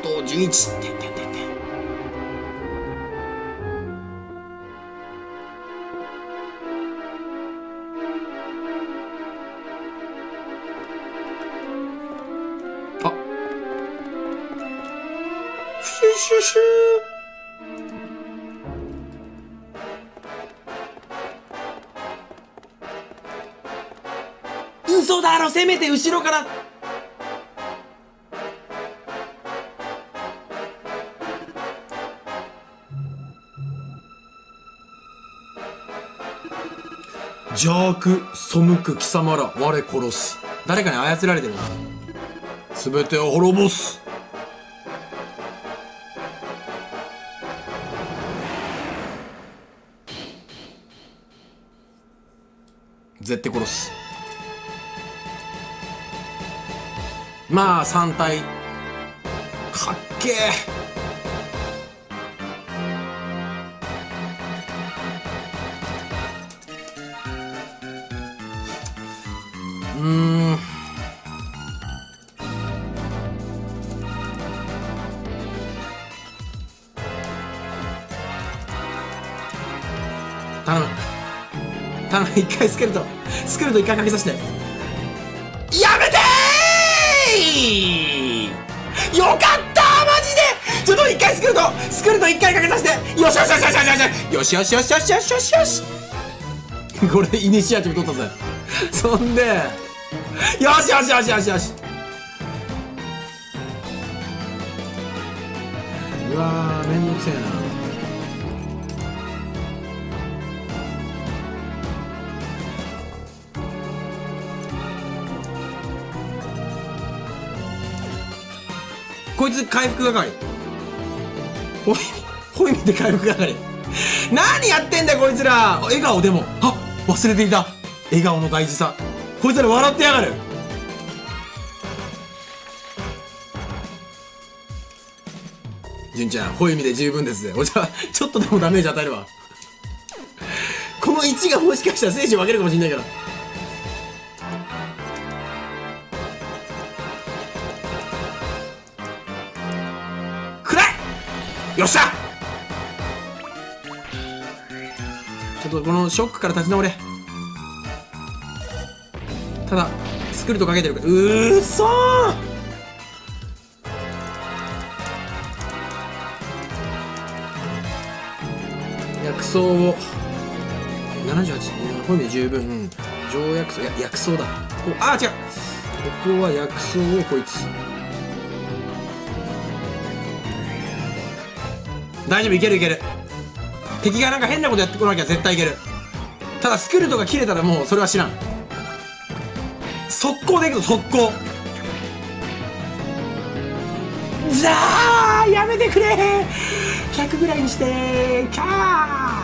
加藤純一てんてんてんてんあ。シュシュシュ嘘だろせめて後ろから。邪悪背く貴様ら我殺す。誰かに操られてるな全てを滅ぼす。絶対殺す。まあ3体。かっけえ。頼む。頼む。一回スケルトスケルト一回かけさせて。やめてよかったマジで!ちょっと一回スケルトスケルト一回かけさせて。よしよしよしよしよし。よしよしよしよしよしよし。これイニシアチブ取ったぜ。そんでよしよしよしよしよし。うわーめんどくせえな。こいつ回復係。ほいほい見て回復係。何やってんだこいつら。笑顔でも。あ忘れていた。笑顔の大事さ。こいつら笑ってやがる。純ちゃんホイミで十分ですぜ。おじゃちょっとでもダメージ与えるわ。この1がもしかしたら聖地を分けるかもしんないから。よっしゃ！ちょっとこのショックから立ち直れ。ただスクルトかけてるからうーそー！薬草を。78本で十分。条薬草。いや薬草だ。こうあー違う。ここは薬草をこいつ大丈夫いけるいける。敵がなんか変なことやってこなきゃ絶対いける。ただスクルとか切れたらもうそれは知らん。速攻でいくぞ速攻。じゃあやめてくれ。100ぐらいにしてキャー。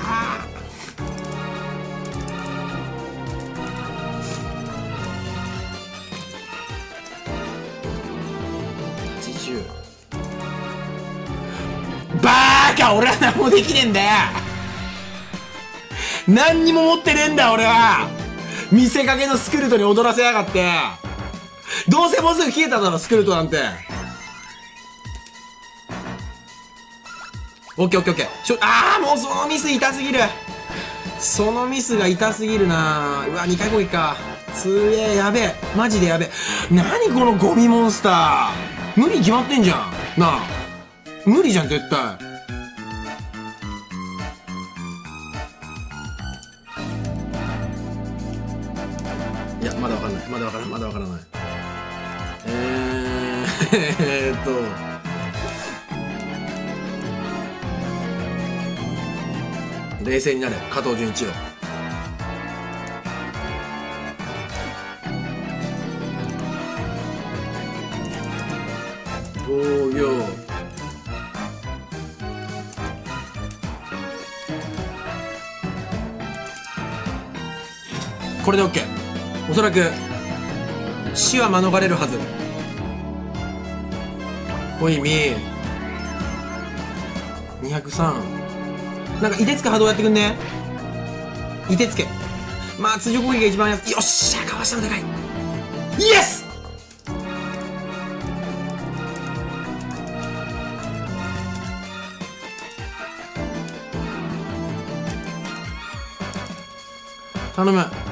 ーカ俺は何もできねえんだよ。何にも持ってねえんだ俺は。見せかけのスクルトに踊らせやがって。どうせもうすぐ消えただろスクルトなんて。オッケーオッケーオッケー。ああもうそのミス痛すぎる。そのミスが痛すぎるな。うわ2回攻撃か。つえやべえ。マジでやべえ。何このゴミモンスター。無理決まってんじゃん。なあ。無理じゃん絶対。いやまだわかんない。まだわからない。まだわからない。えー えーっと。冷静になれ。加藤純一郎。おーよこれで OK おそらく死は免れるはず。おいみ203なんかいてつけ波動やってくんね。いてつけ。まあ通常攻撃が一番やよっしゃかわしたのでかい。イエス!頼む。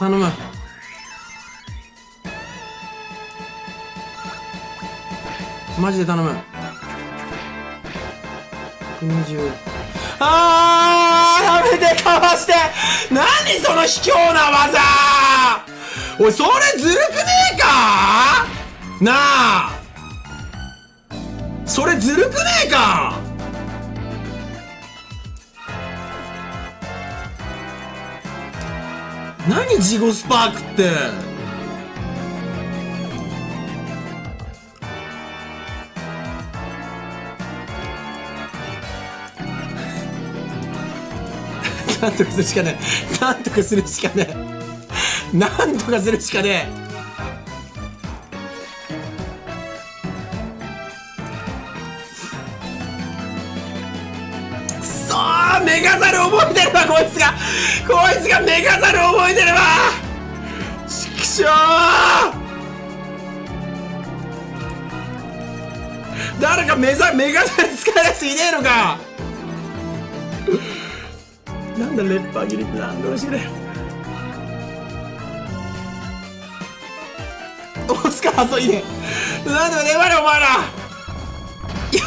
頼む。マジで頼む。120あーやめてかわして。何その卑怯な技。おいそれずるくねえか？なあ。それずるくねえか？何ジゴスパークって。なんとかするしかねえ。なんとかするしかねえ。なんとかするしかねえ。ーメガザル覚えてるわこいつが。こいつがメガザル覚えてるわ。ちくしょー誰かメザメガザル使えやついねえのか。なんだレッパー切りってなんどうしてくれ。オスカー遅いね。なんで粘れお前ら。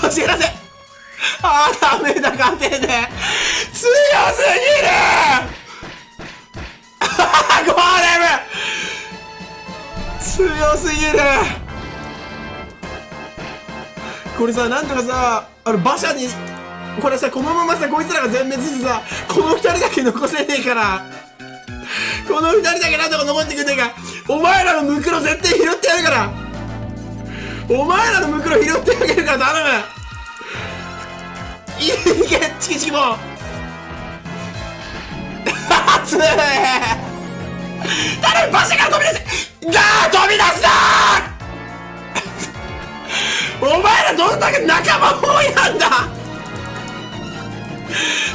よしやらせ。あーダメだ勝てね強すぎるゴーレム。強すぎるこれさなんとかさあの馬車にこれさこのままさこいつらが全滅してさこの二人だけ残せねえから。この二人だけなんとか残ってくんねえかお前らのムクロ絶対拾ってやるから。お前らのムクロ拾ってあげるから頼む。いけチキチキも熱い誰馬車から飛び出せだー飛び出すなお前らどんだけ仲間多いなんだ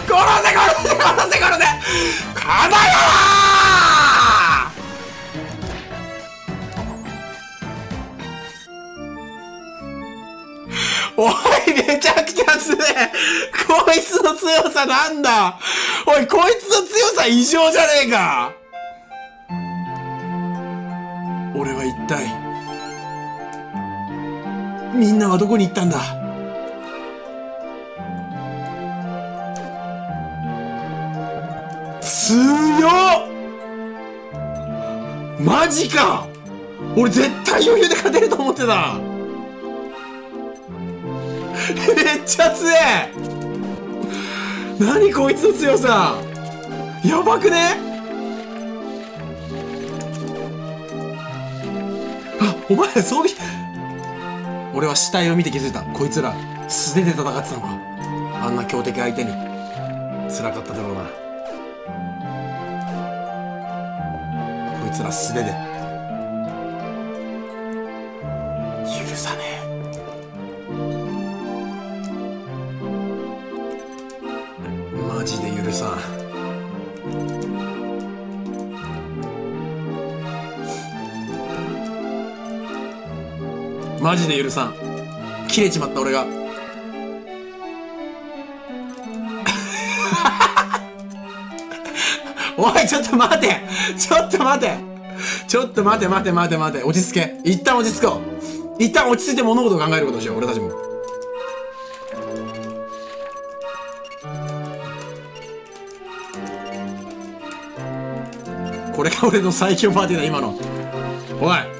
殺せ殺せ殺せ殺せかなおいめちゃくちゃ強えこいつの強さなんだ。おいこいつの強さ異常じゃねえか。俺は一体みんなはどこに行ったんだ？強っ！マジか！俺絶対余裕で勝てると思ってた。めっちゃ強え何こいつの強さ。やばくね。あお前ら装備俺は死体を見て気づいた。こいつら素手で戦ってたのか。あんな強敵相手に。辛かっただろうな。こいつら素手で。マジで許さん。切れちまった俺が。おいちょっと待て。ちょっと待て。ちょっと待て待て待て待て。落ち着け。一旦落ち着こう。一旦落ち着いて物事を考えることしよう。俺たちも。これが俺の最強パーティーだ今の。おい。